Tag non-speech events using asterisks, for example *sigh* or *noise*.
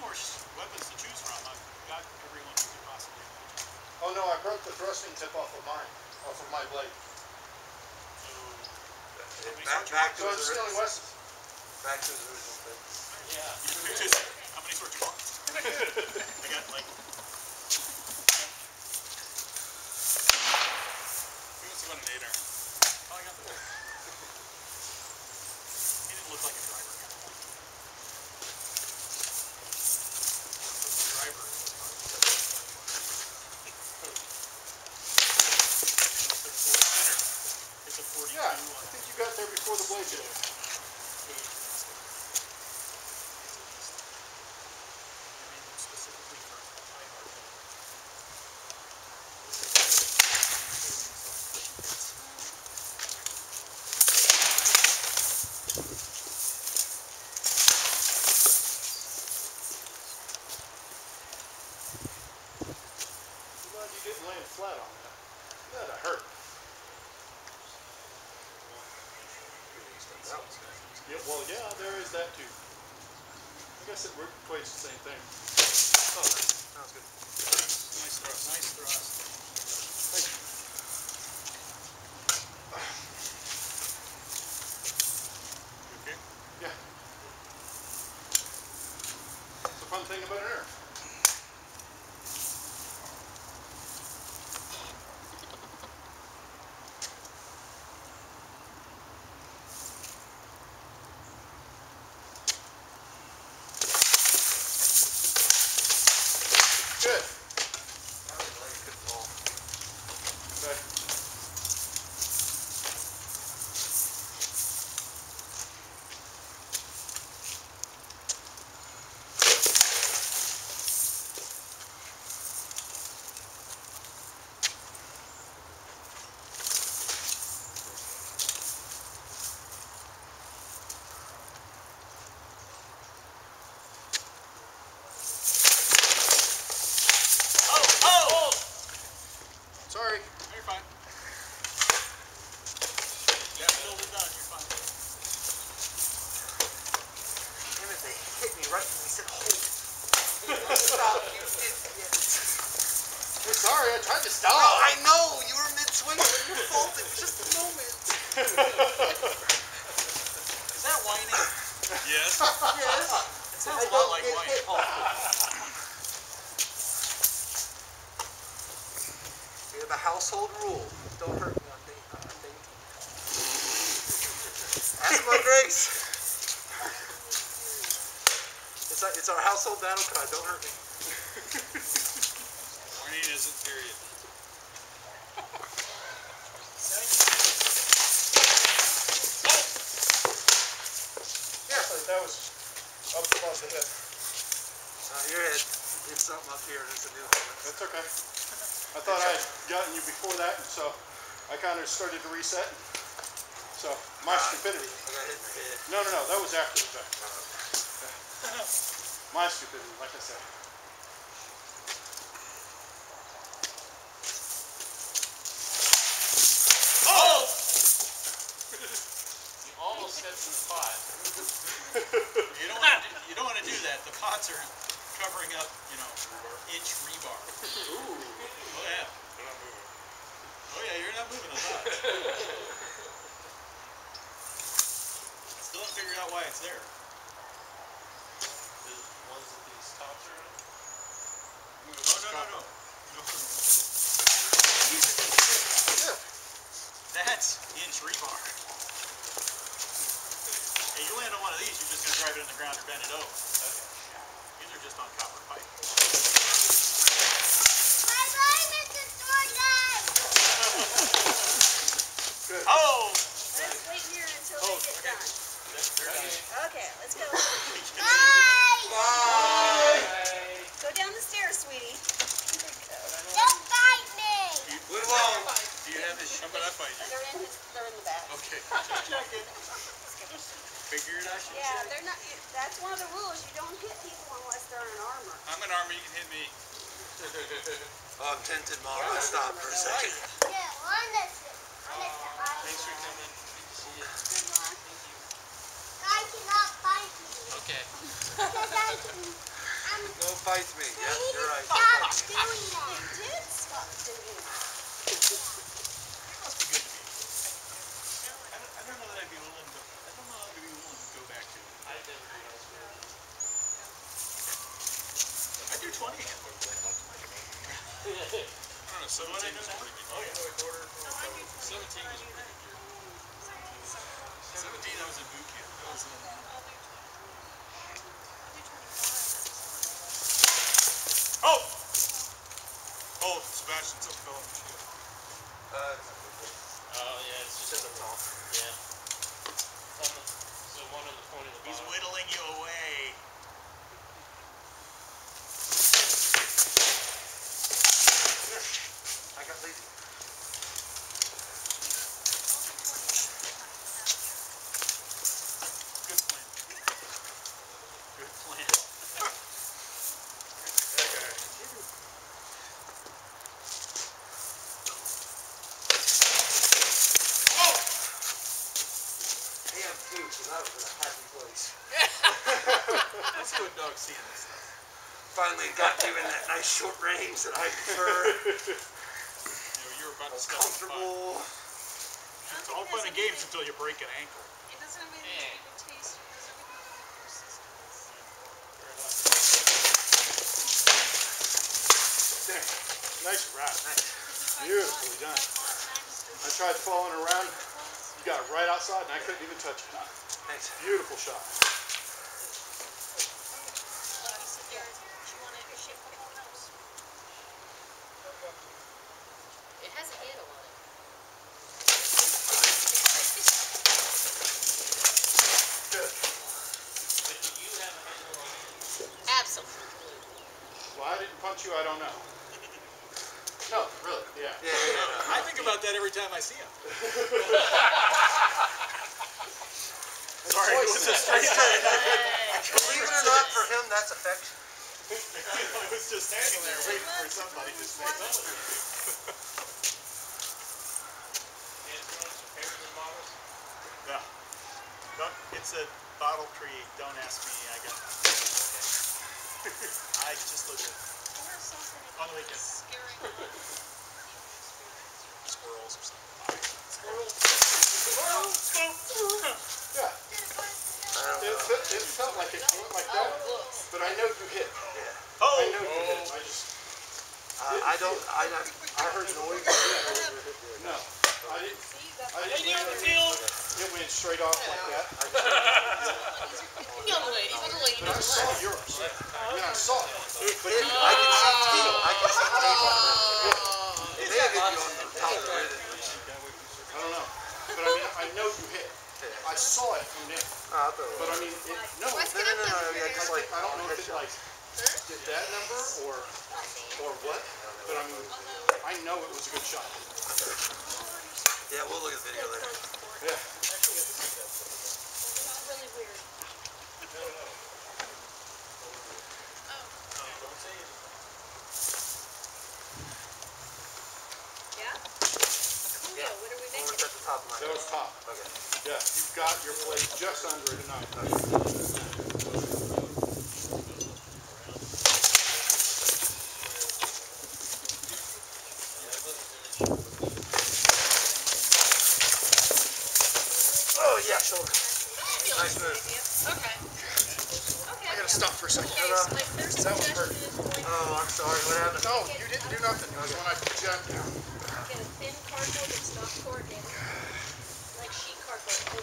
more weapons to choose from. I've got everyone you could possibly imagine. Oh no, I broke the thrusting tip off of mine, off of my blade. So, many Back, back to So I'm his, stealing back to his original thing. Yeah. You picked his, *laughs* how many swords you want? *laughs* I got like. Who wants to go on an eight iron? Oh, I got the. He didn't look like a driver kind of guy. Driver. is what It's a 42 Yeah, I on think you got there before the blade did. specifically for iHeart. I'm glad you didn't land flat on that. That'd have hurt. That was good. Yeah, well, yeah, there is that too. I guess it equates the same thing. Oh. Sounds good. Nice thrust. Nice thrust. Thank you. You okay? Yeah. It's a fun thing about an air. Good. That was like a good fall. Okay. Oh! Oh! Sorry. You're fine. Yeah, middle is done. You're fine. Damn it, they hit me right when we said hold. Stop, you idiot. I'm sorry, I tried to stop. Oh, I know! You were mid-swing. It was your fault. It just a moment. *laughs* Is that whining? yes. Yes. It sounds I a lot like get whining. hit often. We have a household rule. Don't hurt me on date. Uh, date. Ask my grace. It's our, it's our household battle cry. Don't hurt me. *laughs* Whining isn't period. Yeah, that was up above the hip. Uh, your head. It's something up here. There's a new helmet. That's okay. I thought I had gotten you before that, and so I kind of started to reset. So, my stupidity. I got hit in the head. No, no, no, that was after the fact. *laughs* My stupidity, like I said. Oh! you almost stepped in the pot. you don't want to do, you don't want to do that. The pots are covering up, you know, inch rebar. Ooh. Oh yeah. Oh yeah, you're not moving a lot. Still haven't figured out why it's there. The ones that these tops are on? Oh no no no. no. Yeah. That's inch rebar. Hey, you land on one of these, you're just gonna drive it in the ground or bend it over. Okay. These are just on copper pipe. Good. Oh! Let's wait here until Oh, they get okay. done. They're done. Okay, let's go. Bye! Go down the stairs, sweetie. Woodwall. Do you have this? How about I find you? They're in, his, they're in the back. Okay. Figured I should Yeah, check. they're not, that's one of the rules. You don't hit people unless they're in armor. I'm in armor, you can hit me. *laughs* *laughs* Oh, I'm tempted, Mom. Let's stop for a second. Thanks for coming. See ya. Good luck. Okay. Because I can, I'm fights me. Yeah, you're right. Stop doing that. They did stop doing that. It must be good to me. I don't, I don't know that I'd be willing to, I don't know that I'd be willing to go back to it. I never do that. I do twenty again. I don't seventeen was pretty good. Oh, yeah. Seventeen was a pretty good. Seventeen, I was in boot camp. That was in, oh! Oh, Sebastian's up fell off the ship. Uh, Oh, yeah, it's just a wall. Yeah. It's on the, so one on the point of the He's bottom. whittling you away. I got lazy. Good plan. Good plan. Damn, too, so that was a happy place. That's good dog seeing this stuff. Finally got you in that nice short range that I prefer. *laughs* You know, you're about to step on. Comfortable. It's all fun and games until you break an ankle. It doesn't have anything to do with taste because everything in the systems. There. Nice wrap. Beautifully Beautifully done. I tried following around. You got right outside and I couldn't even touch it. Thanks. Beautiful shot. It has a handle on it. Good. But do you have a handle on it? Absolutely. Why I didn't punch you, I don't know. No, really, yeah. Yeah, yeah, yeah. I think about that every time I see him. Sorry, it was just, Believe it or not, for him, that's affection. I was just standing there waiting for somebody to say something. Hands on some pairs and bottles? No. Don't, it's a bottle create. Don't ask me. I got *laughs* I just look at on the weekend squirrels or something. Squirrels. Yeah. I don't It, know. it felt like it went like that, but I know you hit. Yeah. Oh, I know you hit. I just, Uh, I don't, I, I I heard noise. no. I didn't, I didn't, near the field. it went straight off like that. Young lady, young lady, But I don't saw laugh. yours. I mean, I saw it. But It, you, I can see tape, I can see tape on it. It may have hit you on the top of the head. I don't know. But I mean, I know you hit. I saw it from there. I'll throw it. But I mean, it, no, No, no, no, no, I, just like, I don't know if it like did that number or or what. But I mean, I know it was a good shot. Yeah, we'll look at the video later. Yeah. Really weird. Yeah? *laughs* Yeah. Cool, what are we We'll making? look at the top of my That was top. Okay. Yeah, you've got your plate just under it tonight. Oh, yeah, shoulder. Nice move. Okay. I gotta stop for a second. Okay, so my first That one hurt. suggestion is going Oh, I'm sorry, what happened? No, you didn't do nothing. It was when I put you down thin cardboard that's not coordinated, like sheet cardboard.